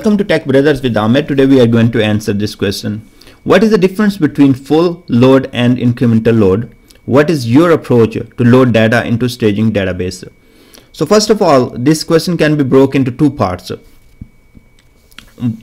Welcome to Tech Brothers with Aamir. Today we are going to answer this question. What is the difference between full load and incremental load? What is your approach to load data into staging database? So first of all, this question can be broken into two parts.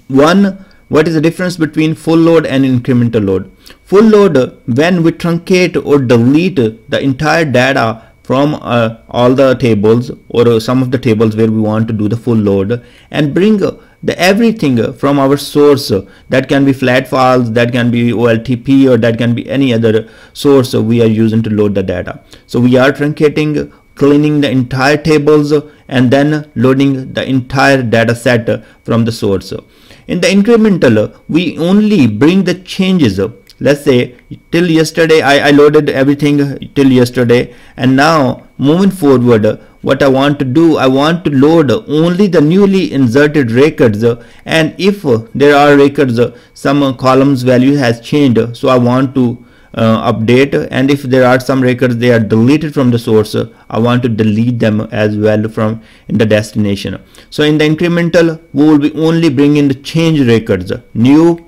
One, what is the difference between full load and incremental load? Full load, when we truncate or delete the entire data from uh, all the tables or some of the tables where we want to do the full load and bring the everything from our source that can be flat files that can be OLTP or that can be any other source we are using to load the data. So we are truncating cleaning the entire tables and then loading the entire data set from the source. In the incremental we only bring the changes let's say till yesterday I, I loaded everything till yesterday and now moving forward what I want to do I want to load only the newly inserted records and if there are records some columns value has changed so I want to uh, update and if there are some records they are deleted from the source I want to delete them as well from in the destination. So in the incremental we will be only bringing the change records new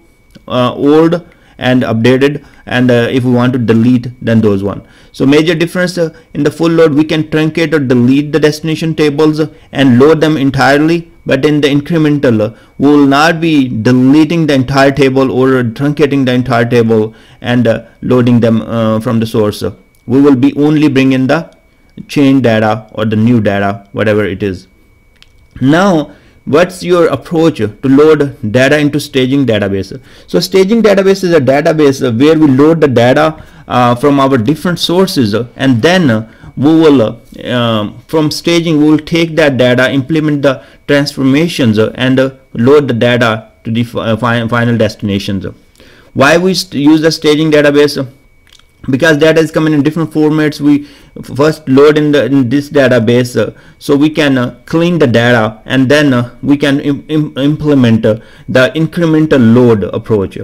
uh, old and updated and uh, if we want to delete then those one. So major difference uh, in the full load we can truncate or delete the destination tables and load them entirely but in the incremental uh, we will not be deleting the entire table or truncating the entire table and uh, loading them uh, from the source. We will be only bringing the change data or the new data whatever it is. Now what's your approach to load data into staging database? So staging database is a database where we load the data uh, from our different sources and then we will uh, from staging we will take that data implement the transformations and load the data to the uh, final destinations. Why we use the staging database because data is coming in different formats we first load in the in this database uh, so we can uh, clean the data and then uh, we can Im Im implement uh, the incremental load approach.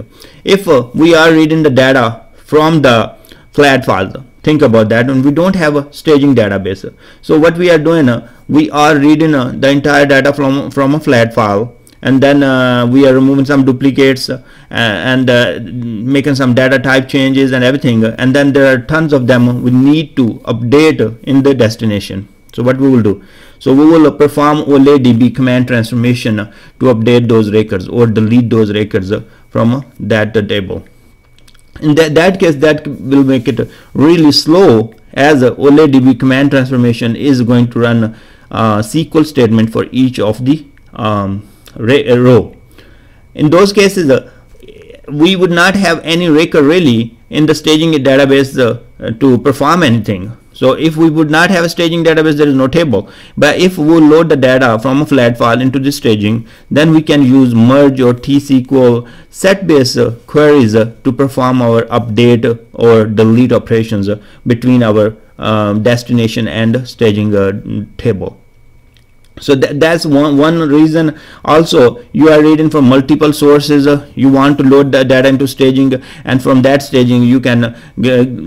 If uh, we are reading the data from the flat files think about that and we don't have a staging database. So what we are doing uh, we are reading the entire data from from a flat file and then uh, we are removing some duplicates uh, and uh, making some data type changes and everything. And then there are tons of them we need to update in the destination. So what we will do? So we will perform OLEDB command transformation to update those records or delete those records from that table. In that, that case that will make it really slow as OLEDB command transformation is going to run a SQL statement for each of the um, row. In those cases, uh, we would not have any record really in the staging database uh, to perform anything. So if we would not have a staging database, there is no table. But if we load the data from a flat file into the staging, then we can use merge or T-SQL set-based uh, queries uh, to perform our update or delete operations uh, between our um, destination and staging uh, table so th that's one one reason also you are reading from multiple sources uh, you want to load the data into staging and from that staging you can uh,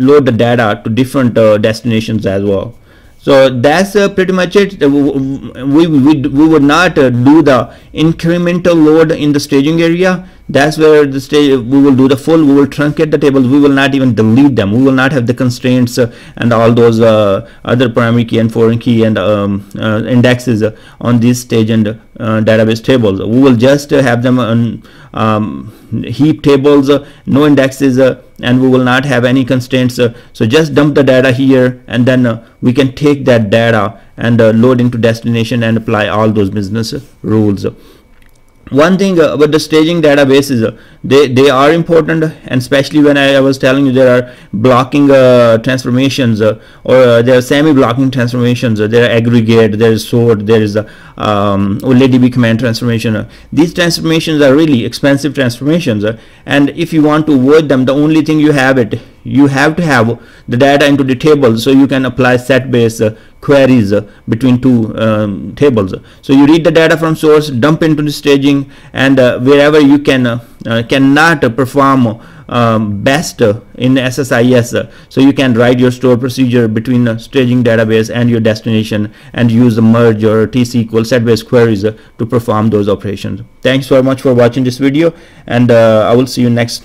load the data to different uh, destinations as well. So that's uh, pretty much it. We, we, we would not uh, do the incremental load in the staging area that's where the stage we will do the full we will truncate the tables. We will not even delete them. We will not have the constraints uh, and all those uh, other primary key and foreign key and um, uh, indexes on this stage and database tables. We will just have them on um, heap tables no indexes and we will not have any constraints uh, so just dump the data here and then uh, we can take that data and uh, load into destination and apply all those business rules one thing uh, about the staging databases uh, they they are important and especially when I, I was telling you there are blocking uh, transformations uh, or uh, there are semi-blocking transformations uh, there are aggregate there is sort there is a um, command transformation. These transformations are really expensive transformations and if you want to avoid them the only thing you have it you have to have the data into the table so you can apply set based uh, queries uh, between two um, tables. So you read the data from source dump into the staging and uh, wherever you can uh, cannot perform um, best in SSIS so you can write your store procedure between staging database and your destination and use the merge or T-SQL set-based queries to perform those operations. Thanks very much for watching this video and I will see you next